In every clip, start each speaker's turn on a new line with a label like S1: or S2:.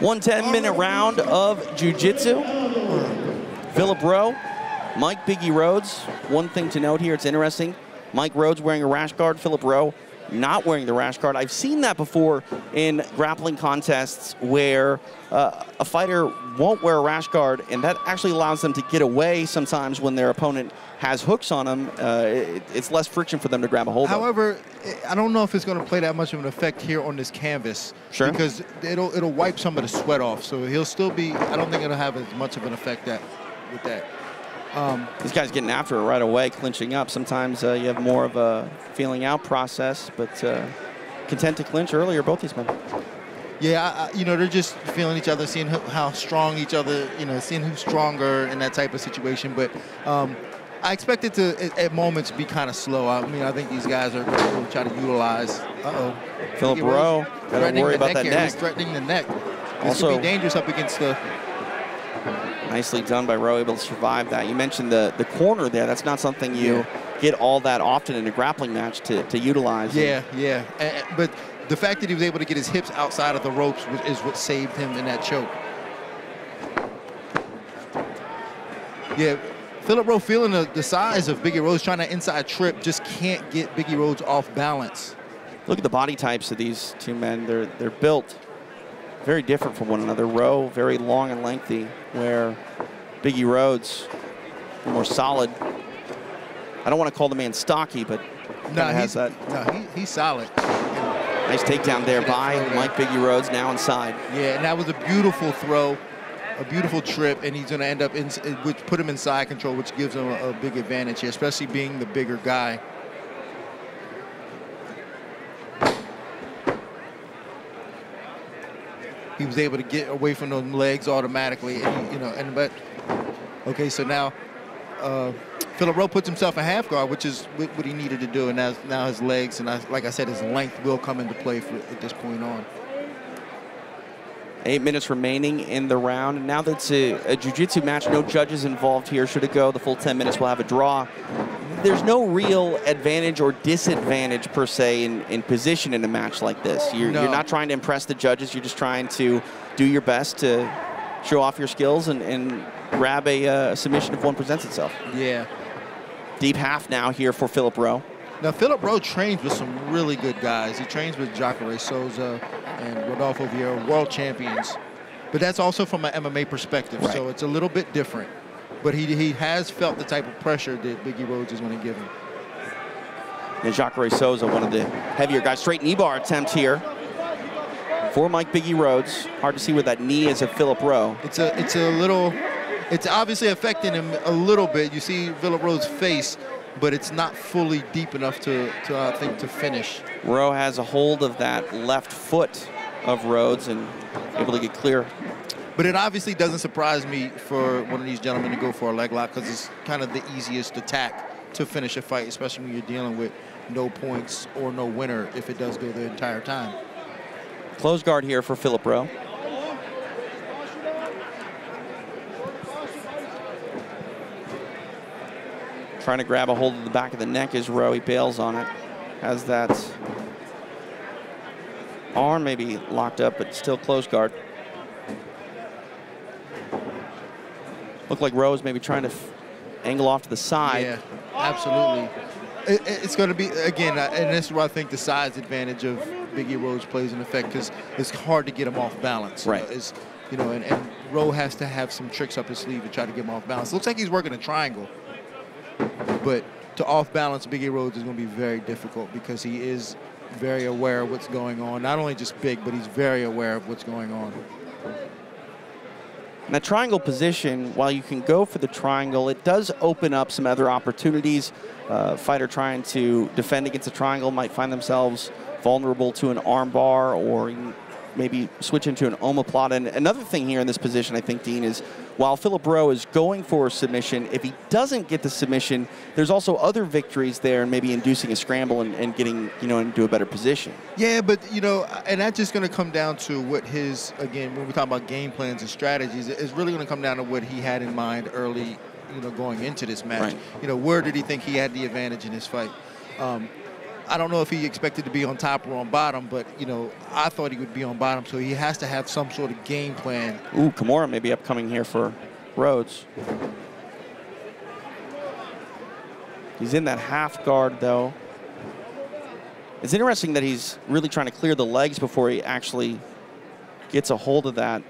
S1: One 10 minute round of Jiu-Jitsu. Philip Rowe, Mike Biggie Rhodes. One thing to note here, it's interesting. Mike Rhodes wearing a rash guard, Philip Rowe not wearing the rash guard. I've seen that before in grappling contests where uh, a fighter won't wear a rash guard, and that actually allows them to get away sometimes when their opponent has hooks on them. Uh, it, it's less friction for them to grab a hold
S2: However,
S1: of.
S2: I don't know if it's going to play that much of an effect here on this canvas.
S1: Sure.
S2: Because it'll it'll wipe some of the sweat off, so he'll still be. I don't think it'll have as much of an effect that with that.
S1: Um, These guys getting after it right away, clinching up. Sometimes uh, you have more of a feeling out process, but uh, content to clinch earlier, both these men.
S2: Yeah, I, you know, they're just feeling each other, seeing how strong each other, you know, seeing who's stronger in that type of situation. But um, I expect it to, at, moments, be kind of slow. I mean, I think these guys are going to try to utilize. Uh-oh.
S1: Philip Rowe, got to worry about that
S2: here.
S1: neck.
S2: He's threatening the neck. This
S1: also,
S2: could be dangerous up against the
S1: Nicely done by Rowe, able to survive that. You mentioned the, the corner there. That's not something you yeah. get all that often in a grappling match to, to utilize.
S2: Yeah, yeah. but the fact that he was able to get his hips outside of the ropes is what saved him in that choke. Yeah, Philip Rowe feeling the, the size of Biggie Rhodes, trying to inside trip, just can't get Biggie Rhodes off balance.
S1: Look at the body types of these two men. They're, they're built very different from one another. Rowe, very long and lengthy, where Biggie Rhodes, more solid. I don't want to call the man stocky, but
S2: no,
S1: has that.
S2: No, he, he's solid.
S1: Nice takedown there by Mike Biggie Rhodes, now inside.
S2: Yeah, and that was a beautiful throw, a beautiful trip, and he's going to end up in, which put him inside control, which gives him a, a big advantage here, especially being the bigger guy. He was able to get away from those legs automatically. And you know, and but okay, so now uh, Philip Rowe puts himself in half guard, which is what he needed to do, and now, now his legs and I, like I said, his length will come into play for, at this point on.
S1: Eight minutes remaining in the round. Now that it's a, a jiu-jitsu match, no judges involved here. Should it go the full 10 minutes, we'll have a draw there's no real advantage or disadvantage per se in, in position in a match like this. You're, no. you're not trying to impress the judges. You're just trying to do your best to show off your skills and, and grab a uh, submission if one presents itself.
S2: Yeah.
S1: Deep half now here for Philip Rowe.
S2: Now, Philip Rowe trains with some really good guys. He trains with Jacare Souza and Rodolfo Vieira, world champions. But that's also from an MMA perspective, right. so it's a little bit different but he, he has felt the type of pressure that Biggie Rhodes is going to give him.
S1: And Jacare Souza, one of the heavier guys. Straight knee bar attempt here for Mike Biggie Rhodes. Hard to see where that knee is of Philip Rowe.
S2: It's a, it's a little, it's obviously affecting him a little bit. You see Philip Rhodes' face, but it's not fully deep enough to, to I think, to finish.
S1: Rowe has a hold of that left foot of Rhodes and able to get clear
S2: but it obviously doesn't surprise me for one of these gentlemen to go for a leg lock because it's kind of the easiest attack to finish a fight, especially when you're dealing with no points or no winner if it does go the entire time.
S1: Close guard here for Philip Rowe. Trying to grab a hold of the back of the neck is Rowe. He bails on it. Has that arm maybe locked up, but still close guard. Looked like Rose maybe trying to angle off to the side.
S2: Yeah, absolutely. It, it's going to be, again, uh, and this is where I think the size advantage of Biggie Rhodes plays an effect because it's hard to get him off balance.
S1: Right.
S2: You know, it's, you know, and, and Rowe has to have some tricks up his sleeve to try to get him off balance. Looks like he's working a triangle, but to off balance Biggie Rhodes is going to be very difficult because he is very aware of what's going on. Not only just big, but he's very aware of what's going on.
S1: In that triangle position, while you can go for the triangle, it does open up some other opportunities. Uh, fighter trying to defend against a triangle might find themselves vulnerable to an armbar or maybe switch into an omoplata. And another thing here in this position, I think, Dean, is while Philip Rowe is going for a submission, if he doesn't get the submission, there's also other victories there and maybe inducing a scramble and, and getting, you know, into a better position.
S2: Yeah, but, you know, and that's just going to come down to what his, again, when we talk about game plans and strategies, it's really going to come down to what he had in mind early, you know, going into this match.
S1: Right.
S2: You know, where did he think he had the advantage in this fight? Um, I don't know if he expected to be on top or on bottom, but you know, I thought he would be on bottom, so he has to have some sort of game plan.
S1: Ooh, Kimura may be upcoming here for Rhodes. He's in that half guard though. It's interesting that he's really trying to clear the legs before he actually gets a hold of that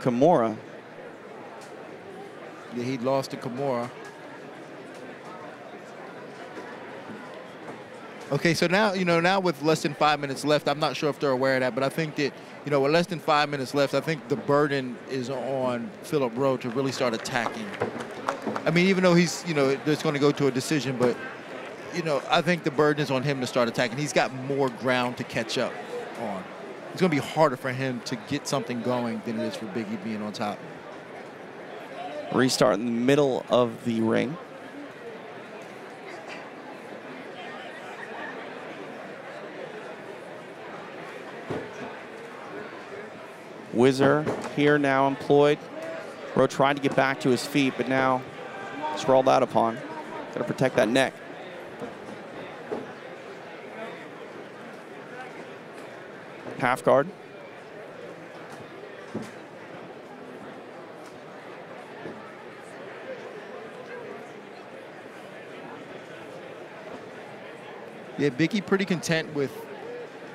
S1: Kimura.
S2: Yeah, he lost to Kimura. Okay, so now, you know, now with less than five minutes left, I'm not sure if they're aware of that, but I think that, you know, with less than five minutes left, I think the burden is on Philip Rowe to really start attacking. I mean, even though he's, you know, it's going to go to a decision, but, you know, I think the burden is on him to start attacking. He's got more ground to catch up on. It's going to be harder for him to get something going than it is for Biggie being on top.
S1: Restart in the middle of the ring. Whizzer here now employed. Rowe trying to get back to his feet, but now sprawled out upon. Got to protect that neck. Half guard.
S2: Yeah, Biggie pretty content with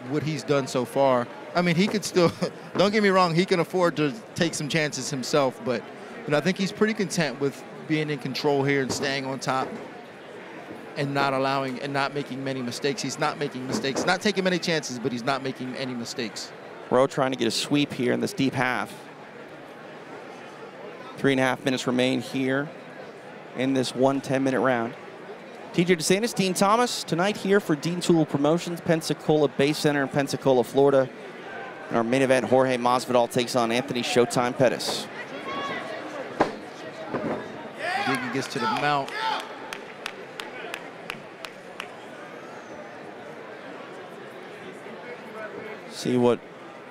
S2: what he's done so far. I mean, he could still, don't get me wrong, he can afford to take some chances himself, but know, I think he's pretty content with being in control here and staying on top and not allowing and not making many mistakes. He's not making mistakes, not taking many chances, but he's not making any mistakes.
S1: Rowe trying to get a sweep here in this deep half. Three and a half minutes remain here in this one 10-minute round. TJ DeSantis, Dean Thomas, tonight here for Dean Toole Promotions, Pensacola Bay Center in Pensacola, Florida. In our main event, Jorge Masvidal takes on Anthony Showtime Pettis.
S2: Biggie gets to the mount.
S1: See what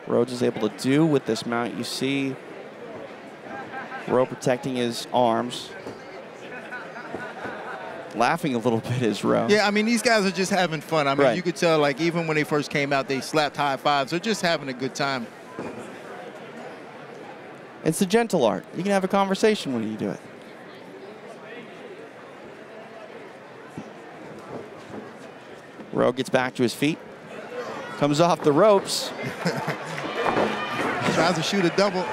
S1: Rhodes is able to do with this mount. You see Rowe protecting his arms laughing a little bit is Rowe.
S2: Yeah, I mean, these guys are just having fun. I mean,
S1: Right.
S2: you could tell, like, even when they first came out, they slapped high fives. They're just having a good time.
S1: It's the gentle art. You can have a conversation when you do it. Rowe gets back to his feet, comes off the ropes.
S2: Tries to shoot a double.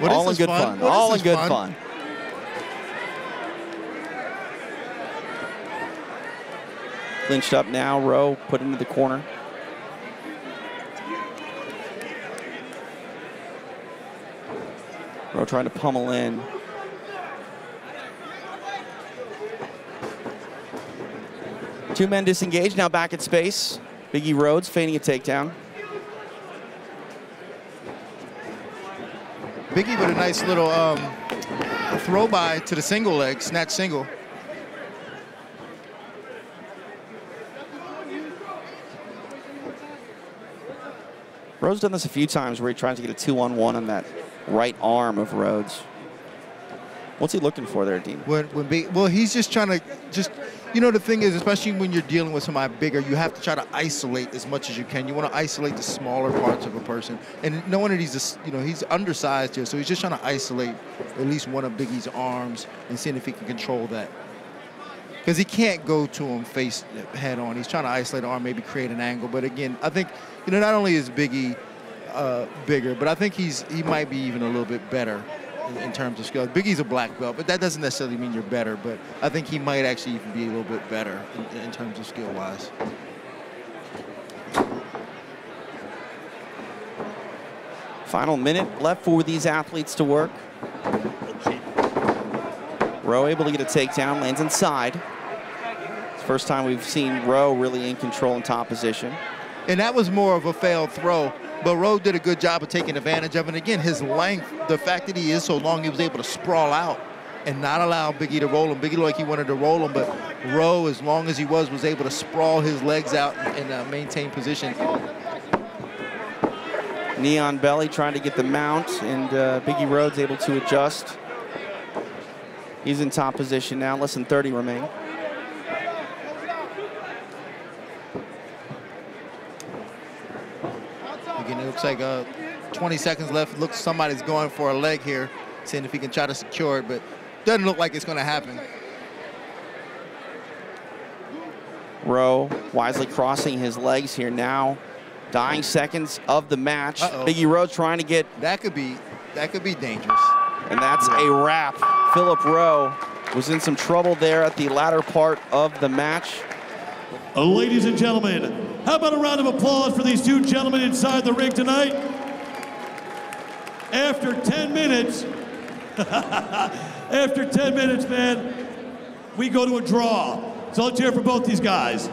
S2: What is
S1: all in good fun.
S2: Is
S1: All in good fun. Clinched up now, Rowe put into the corner. Rowe trying to pummel in. Two men disengaged, now back at space. Biggie Rhodes feigning a takedown.
S2: Biggie with a nice little um, throw by to the single leg, snatch single.
S1: Rhodes done this a few times where he tries to get a two-on-one on that right arm of Rhodes. What's he looking for there, Dean?
S2: When, when big, well, he's just trying to just, you know, the thing is, especially when you're dealing with somebody bigger, you have to try to isolate as much as you can. You want to isolate the smaller parts of a person, and knowing that he's, is, you know, he's undersized here, so he's just trying to isolate at least one of Biggie's arms and seeing if he can control that. Because he can't go to him face head on. He's trying to isolate the arm, maybe create an angle. But again, I think, you know, not only is Biggie uh, bigger, but I think he's he might be even a little bit better in, in terms of skill. Biggie's a black belt, but that doesn't necessarily mean you're better. But I think he might actually even be a little bit better in, in terms of skill wise.
S1: Final minute left for these athletes to work. Rowe able to get a takedown, lands inside. It's the first time we've seen Rowe really in control in top position.
S2: And that was more of a failed throw. But Rowe did a good job of taking advantage of it. And again, his length, the fact that he is so long, he was able to sprawl out and not allow Biggie to roll him. Biggie looked like he wanted to roll him, but Rowe, as long as he was, was able to sprawl his legs out and uh, maintain position.
S1: Neon Belly trying to get the mount, and uh, Biggie Rhodes able to adjust. He's in top position now, less than 30 remain.
S2: Again, it looks like uh, 20 seconds left. Looks somebody's going for a leg here, seeing if he can try to secure it, but doesn't look like it's going to happen.
S1: Rowe wisely crossing his legs here now. Dying seconds of the match.
S2: Uh -oh.
S1: Biggie Rowe trying to get...
S2: That could be, that could be dangerous.
S1: And that's yeah. a wrap. Philip Rowe was in some trouble there at the latter part of the match.
S3: Ladies and gentlemen, how about a round of applause for these two gentlemen inside the ring tonight? After 10 minutes, after 10 minutes, man, we go to a draw. So let's hear for both these guys.